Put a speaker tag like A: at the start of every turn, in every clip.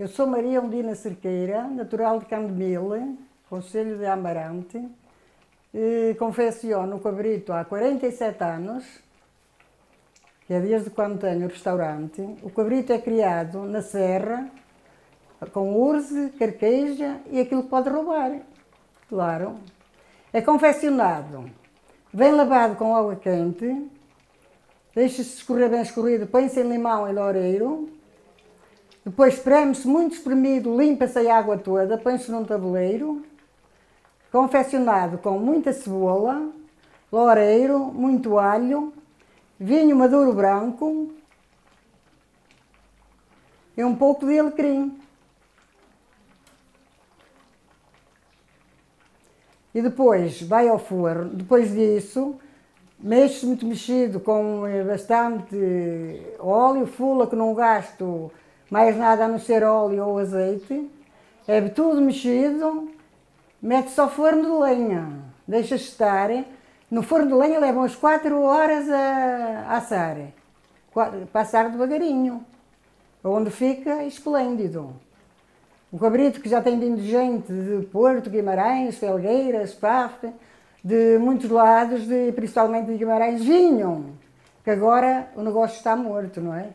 A: Eu sou Maria Undina Cerqueira, natural de Candemil, Conselho de Amarante. E confecciono o cabrito há 47 anos, que é desde quando tenho o restaurante. O cabrito é criado na serra, com urze, carqueja e aquilo que pode roubar, claro. É confeccionado, vem lavado com água quente, deixa-se escorrer bem escorrido, põe-se em limão e loureiro, depois espreme-se muito espremido, limpa-se a água toda, põe-se num tabuleiro, confeccionado com muita cebola, loureiro, muito alho, vinho maduro branco e um pouco de alecrim. E depois vai ao forno. Depois disso, mexe muito mexido com bastante óleo, fula que não gasto mais nada a não ser óleo ou azeite. É tudo mexido, mete-se ao forno de lenha, deixa estar. No forno de lenha leva umas 4 horas a assar, passar devagarinho, onde fica esplêndido. O cabrito que já tem vindo gente de Porto, Guimarães, Felgueiras, Paf, de muitos lados, de, principalmente de Guimarães, vinham. Que agora o negócio está morto, não é?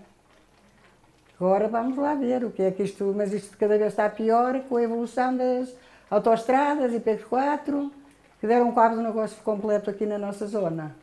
A: Agora vamos lá ver o que é que isto, mas isto cada vez está pior com a evolução das autoestradas e P4, que deram cabo do negócio completo aqui na nossa zona.